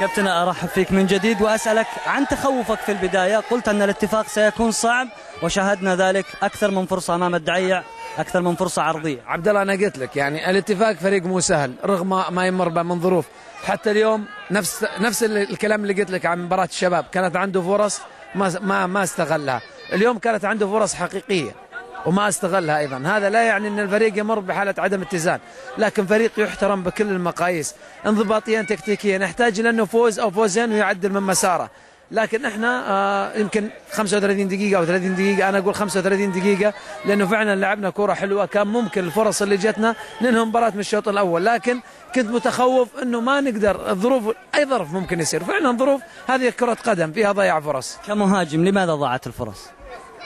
كابتن أرحب فيك من جديد وأسألك عن تخوفك في البداية. قلت أن الاتفاق سيكون صعب وشاهدنا ذلك أكثر من فرصة أمام الدعيع أكثر من فرصة عرضية. عبد الله أنا قلت لك يعني الاتفاق فريق مو سهل رغم ما يمر من ظروف. حتى اليوم نفس نفس الكلام اللي قلت لك عن مباراة الشباب كانت عنده فرص ما ما ما استغلها. اليوم كانت عنده فرص حقيقية. وما استغلها أيضا. هذا لا يعني أن الفريق يمر بحالة عدم اتزان لكن فريق يحترم بكل المقاييس. انضباطيا تكتيكيا نحتاج إلى أنه فوز أو فوزين ويعدل من مساره. لكن إحنا آه يمكن 35 دقيقة أو 30 دقيقة أنا أقول 35 دقيقة لأنه فعلا لعبنا كرة حلوة. كان ممكن الفرص اللي جتنا ننهي مباراة من الشوط الأول لكن كنت متخوف أنه ما نقدر. الظروف أي ظرف ممكن يصير؟ فعلا ظروف هذه كرة قدم فيها ضياع فرص. كمهاجم لماذا ضاعت الفرص؟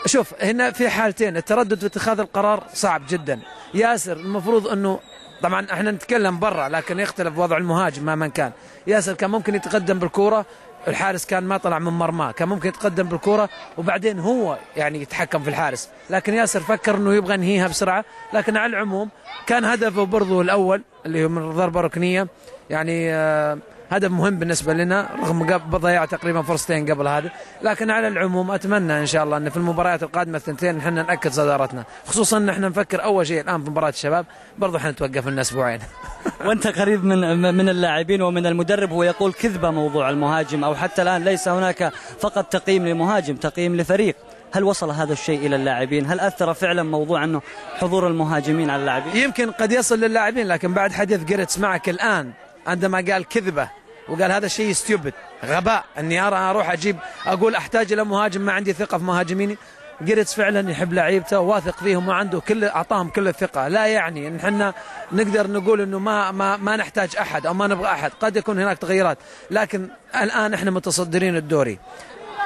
شوف هنا في حالتين. التردد في اتخاذ القرار صعب جدا. ياسر المفروض أنه طبعا إحنا نتكلم برا لكن يختلف وضع المهاجم مهما كان. ياسر كان ممكن يتقدم بالكورة الحارس كان ما طلع من مرماه. كان ممكن يتقدم بالكرة وبعدين هو يعني يتحكم في الحارس. لكن ياسر فكر إنه يبغى ينهيها بسرعة. لكن على العموم كان هدفه برضو الأول اللي هو من ضربة ركنية. يعني آه هدف مهم بالنسبة لنا رغم ضياع تقريبا فرصتين قبل هذا لكن على العموم أتمنى إن شاء الله أن في المباريات القادمة الثنتين إحنا نأكد صدارتنا خصوصا أن إحنا نفكر أول شيء الآن في مباراة الشباب برضو إحنا نتوقف لنا أسبوعين وأنت قريب من من اللاعبين ومن المدرب هو يقول كذبة موضوع المهاجم أو حتى الآن ليس هناك فقط تقييم لمهاجم تقييم لفريق هل وصل هذا الشيء إلى اللاعبين؟ هل أثر فعلا موضوع إنه حضور المهاجمين على اللاعبين؟ يمكن قد يصل للاعبين لكن بعد حديث جريتس معك الآن عندما قال كذبة وقال هذا شيء ستيوبد غباء. إني ارى أروح أجيب أقول أحتاج إلى مهاجم ما عندي ثقة في مهاجميني. جريتس فعلا يحب لعيبته واثق فيهم وعنده كل أعطاهم كل الثقة. لا يعني إن إحنا نقدر نقول إنه ما ما ما نحتاج أحد أو ما نبغى أحد. قد يكون هناك تغيرات لكن الآن إحنا متصدرين الدوري.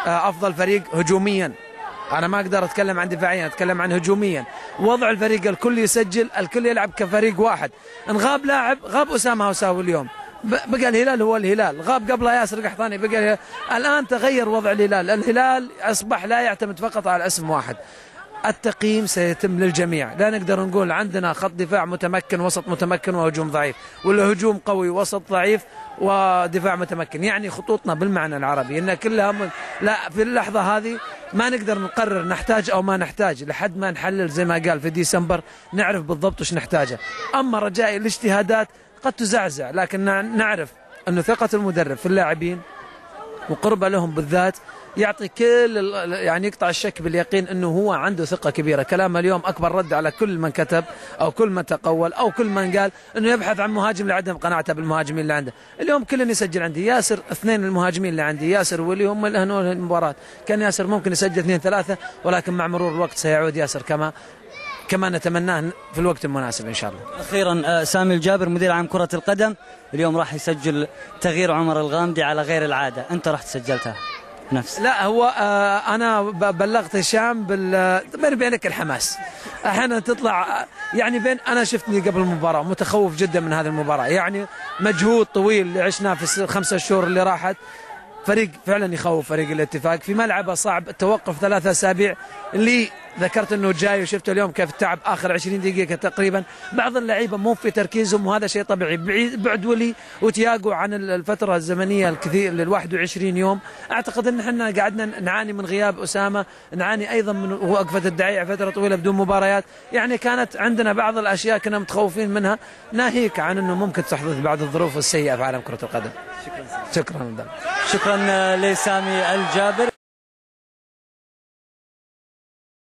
أفضل فريق هجوميا. أنا ما أقدر أتكلم عن دفاعيا أتكلم عن هجوميا. وضع الفريق الكل يسجل الكل يلعب كفريق واحد. إن غاب لاعب غاب أسامة هوساوي اليوم. بقى الهلال هو الهلال. غاب قبل ياسر قحطاني بقى الهلال. الآن تغير وضع الهلال. الهلال أصبح لا يعتمد فقط على اسم واحد. التقييم سيتم للجميع. لا نقدر نقول عندنا خط دفاع متمكن وسط متمكن وهجوم ضعيف. ولا هجوم قوي وسط ضعيف ودفاع متمكن. يعني خطوطنا بالمعنى العربي إن كلها من لا في اللحظة هذه ما نقدر نقرر نحتاج أو ما نحتاج لحد ما نحلل زي ما قال في ديسمبر نعرف بالضبط وش نحتاجه. أما رجائي الاجتهادات قد تزعزع لكن نعرف أن ثقة المدرب في اللاعبين وقربه لهم بالذات يعطي كل يعني يقطع الشك باليقين أنه هو عنده ثقة كبيرة، كلامه اليوم أكبر رد على كل من كتب أو كل من تقول أو كل من قال أنه يبحث عن مهاجم لعدم قناعته بالمهاجمين اللي عنده، اليوم كل يسجل عندي، ياسر اثنين المهاجمين اللي عندي، ياسر ولي هم اللي المباراه، كان ياسر ممكن يسجل اثنين ثلاثة ولكن مع مرور الوقت سيعود ياسر كما كما نتمناه في الوقت المناسب إن شاء الله. أخيرا آه، سامي الجابر مدير عام كرة القدم اليوم راح يسجل تغيير عمر الغامدي على غير العادة، أنت رحت سجلتها نفس لا هو آه أنا بلغت هشام بال بيني بينك الحماس. أحيانا تطلع يعني بين أنا شفتني قبل المباراة متخوف جدا من هذه المباراة. يعني مجهود طويل عشناه في الخمسة شهور اللي راحت. فريق فعلا يخوف فريق الاتفاق. في ملعبه صعب التوقف ثلاثة أسابيع اللي ذكرت انه جاي وشفت اليوم كيف تعب آخر 20 دقيقة تقريبا. بعض اللعيبة مو في تركيزهم وهذا شيء طبيعي. بعد ولي وتياجو عن الفترة الزمنية الكثير لل 21 يوم. أعتقد إن إحنا قعدنا نعاني من غياب أسامة نعاني أيضا من وقفه الدعيع فترة طويلة بدون مباريات. يعني كانت عندنا بعض الأشياء كنا متخوفين منها. ناهيك عن إنه ممكن تحدث بعض الظروف السيئة في عالم كرة القدم. شكرا. شكرا. شكرا لسامي الجابر.